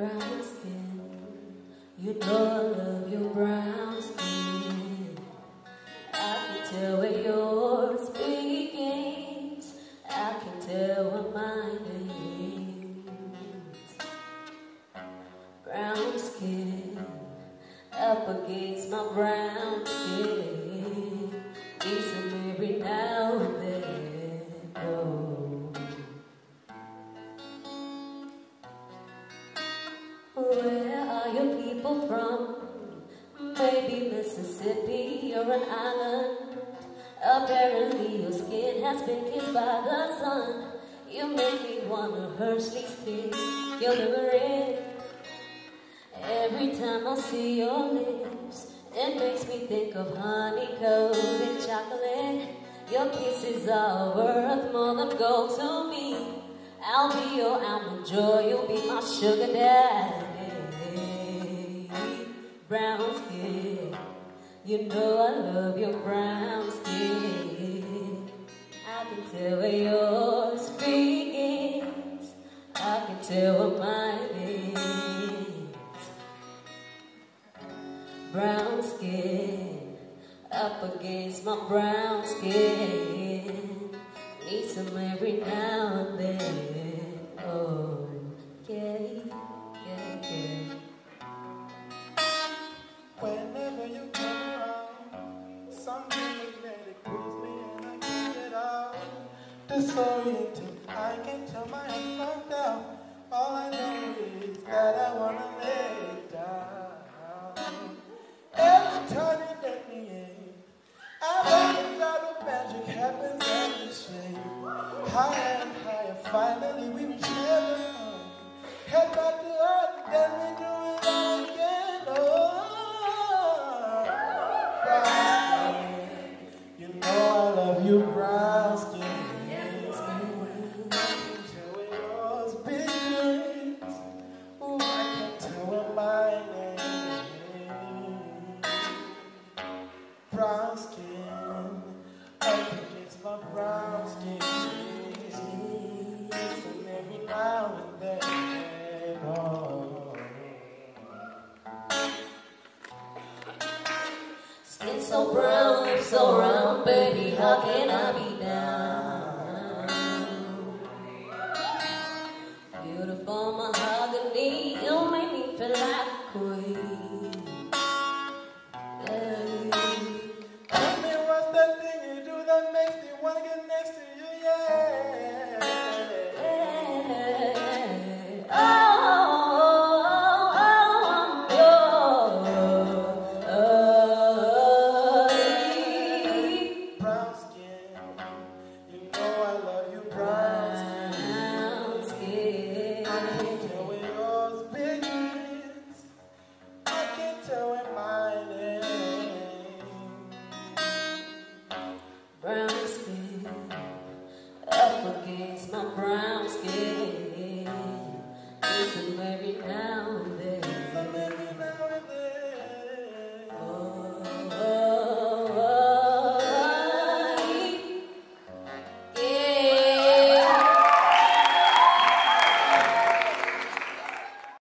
brown skin. You I love your brown skin. I can tell where yours begins. I can tell where mine ends. Brown skin up against my brown skin. It's from? Maybe Mississippi or an island. Apparently your skin has been kissed by the sun. You make me wanna Hershey stick your in. Every time I see your lips, it makes me think of honey coated chocolate. Your kisses are worth more than gold to me. I'll be your almond joy, you'll be my sugar daddy. Brown skin, you know I love your brown skin. I can tell where yours begins. I can tell where mine ends. Brown skin, up against my brown skin. Need some every now and then. Disoriented, I can't tell my head fucked out. All I know is that I wanna lay down. Every time you let me in, I recognize the magic happens every shade. Higher and higher, finally we reach heaven. Head back to earth, then we do Brown skin, up against my brown skin. Every now and then. Skin so brown, lips so round, baby, how can I be down? Beautiful mahogany, you make me feel like a queen. Against my